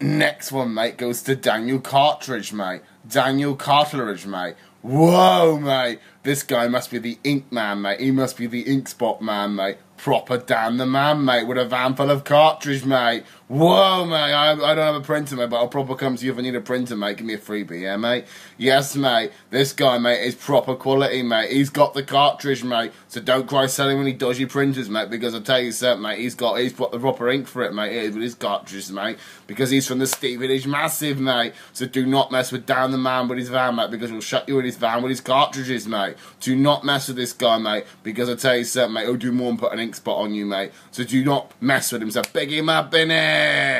Next one, mate, goes to Daniel Cartledge, mate. Daniel Cartledge, mate. Whoa, mate. This guy must be the ink man, mate. He must be the ink spot man, mate. Proper Dan the man, mate, with a van full of cartridge, mate. Whoa, mate. I, I don't have a printer, mate, but I'll proper come to you if I need a printer, mate. Give me a freebie, yeah, mate? Yes, mate. This guy, mate, is proper quality, mate. He's got the cartridge, mate. So don't cry selling any dodgy printers, mate, because I'll tell you something, mate. He's got, he's got the proper ink for it, mate. It is with his cartridges, mate. Because he's from the Stevenage Massive, mate. So do not mess with Dan the man with his van, mate, because he'll shut you in his van with his cartridges, mate. Do not mess with this guy, mate, because I tell you something, mate, he'll do more than put an ink spot on you, mate. So do not mess with him. So big him up in it.